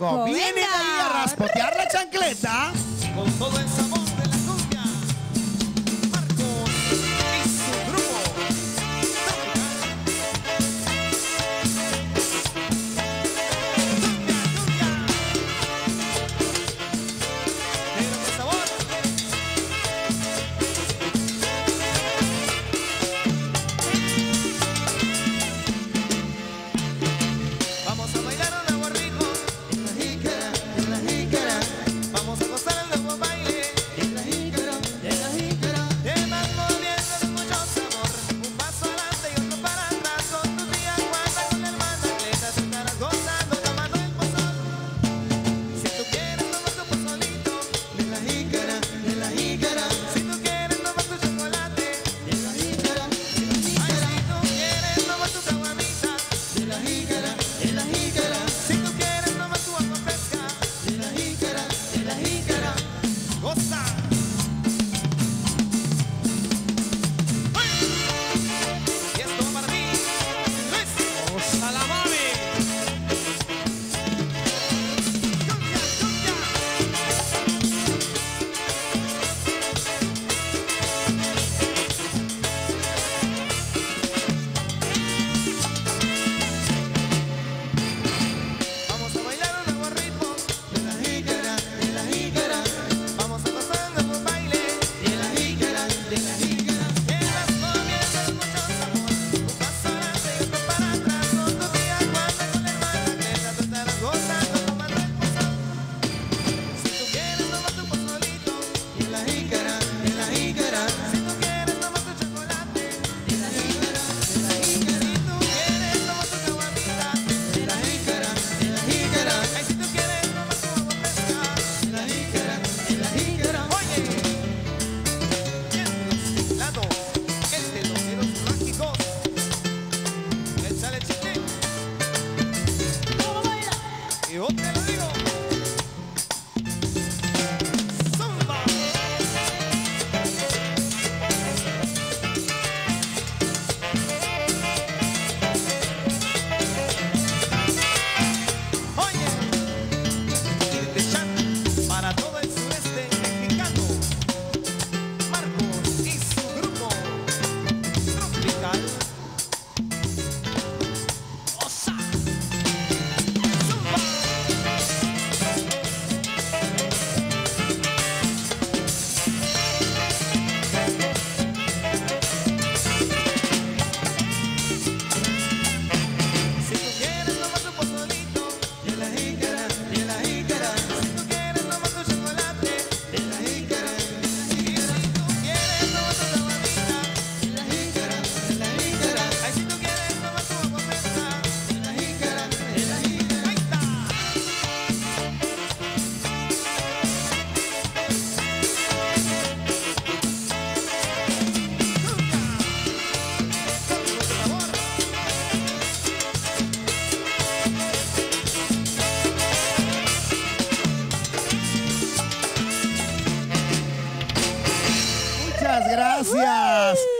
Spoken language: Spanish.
Viene Venga. ahí a raspotear la chancleta. Con todo el sabor. gracias.